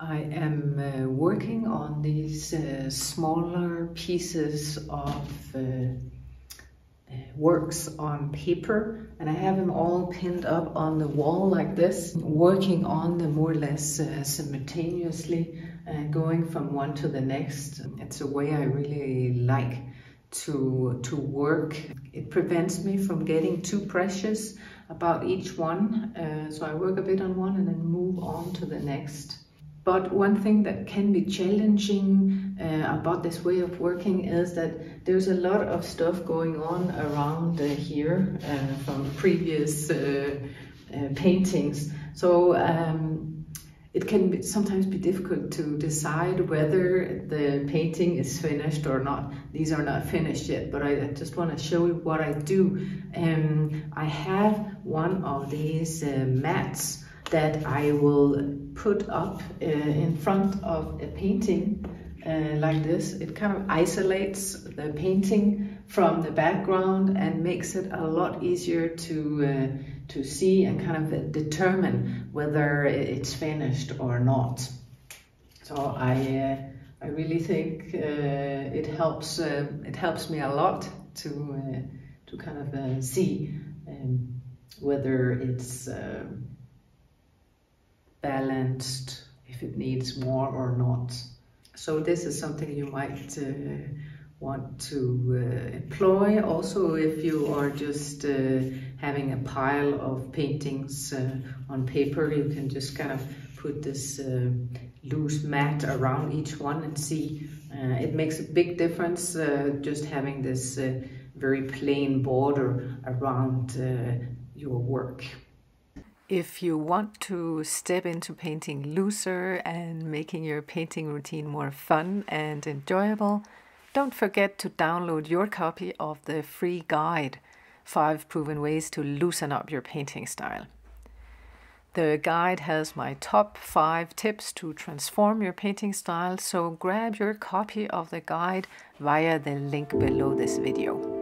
I am uh, working on these uh, smaller pieces of uh, uh, works on paper and I have them all pinned up on the wall like this, working on them more or less uh, simultaneously and going from one to the next. It's a way I really like to, to work. It prevents me from getting too precious about each one. Uh, so I work a bit on one and then move on to the next. But one thing that can be challenging uh, about this way of working is that there's a lot of stuff going on around uh, here uh, from previous uh, uh, paintings. So um, it can be, sometimes be difficult to decide whether the painting is finished or not. These are not finished yet, but I just want to show you what I do. Um, I have one of these uh, mats that I will put up uh, in front of a painting uh, like this. It kind of isolates the painting from the background and makes it a lot easier to uh, to see and kind of determine whether it's finished or not. So I uh, I really think uh, it helps uh, it helps me a lot to to kind of see um, whether it's balanced, if it needs more or not. So this is something you might uh, want to uh, employ. Also, if you are just uh, having a pile of paintings uh, on paper, you can just kind of put this uh, loose mat around each one and see. Uh, it makes a big difference just having this very plain border around your work. If you want to step into painting looser and making your painting routine more fun and enjoyable, don't forget to download your copy of the free guide, 5 Proven Ways to Loosen Up Your Painting Style. The guide has my top 5 tips to transform your painting style, so grab your copy of the guide via the link below this video.